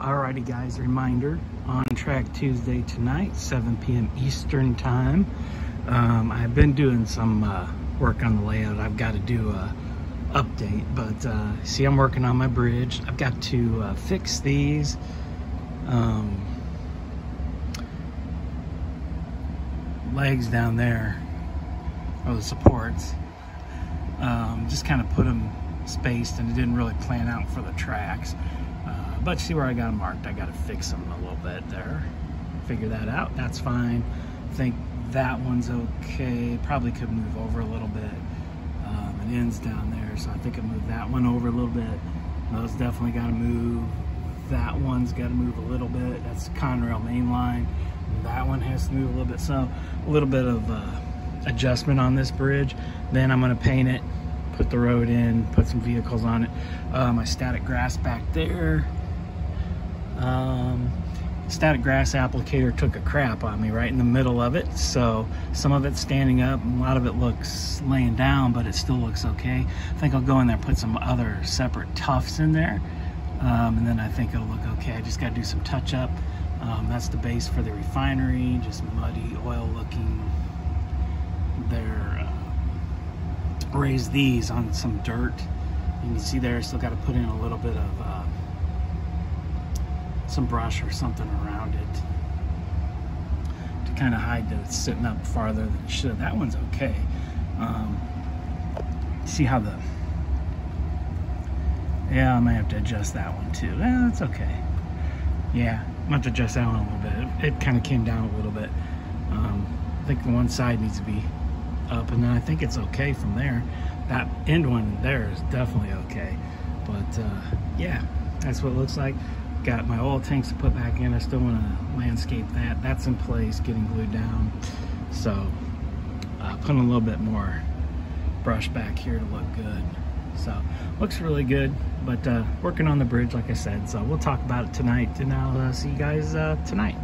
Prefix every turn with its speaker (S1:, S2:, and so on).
S1: Alrighty guys, reminder, on track Tuesday tonight, 7 p.m. Eastern time. Um, I've been doing some uh, work on the layout. I've got to do a update, but uh, see I'm working on my bridge. I've got to uh, fix these. Um, legs down there, or the supports. Um, just kind of put them spaced and it didn't really plan out for the tracks. But see where I got them marked. I got to fix them a little bit there. Figure that out. That's fine. I think that one's okay. Probably could move over a little bit. Um, it ends down there, so I think I move that one over a little bit. Those definitely got to move. That one's got to move a little bit. That's Conrail main line. That one has to move a little bit. So a little bit of uh, adjustment on this bridge. Then I'm going to paint it, put the road in, put some vehicles on it. Uh, my static grass back there um, static grass applicator took a crap on me right in the middle of it. So some of it's standing up, a lot of it looks laying down, but it still looks okay. I think I'll go in there put some other separate tufts in there. Um, and then I think it'll look okay. I just got to do some touch up. Um, that's the base for the refinery, just muddy, oil looking. There, uh, raise these on some dirt. You can see there, still got to put in a little bit of uh, some brush or something around it to kind of hide that it's sitting up farther than it should. That one's okay. Um, see how the yeah I might have to adjust that one too. Eh, that's okay. Yeah, I have to adjust that one a little bit. It, it kind of came down a little bit. Um, I think the one side needs to be up and then I think it's okay from there. That end one there is definitely okay. But uh, yeah, that's what it looks like got my oil tanks to put back in. I still want to landscape that. That's in place, getting glued down. So uh, putting a little bit more brush back here to look good. So looks really good, but uh, working on the bridge, like I said. So we'll talk about it tonight, and I'll uh, see you guys uh, tonight.